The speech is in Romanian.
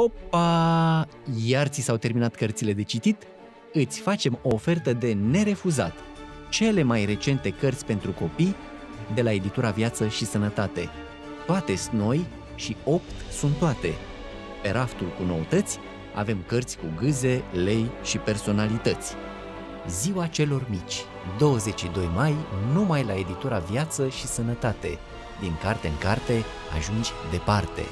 Hopa! Iar ți s-au terminat cărțile de citit? Îți facem o ofertă de nerefuzat. Cele mai recente cărți pentru copii de la editura Viață și Sănătate. Toate sunt noi și 8 sunt toate. Pe raftul cu noutăți avem cărți cu gâze, lei și personalități. Ziua celor mici, 22 mai, numai la editura Viață și Sănătate. Din carte în carte ajungi departe.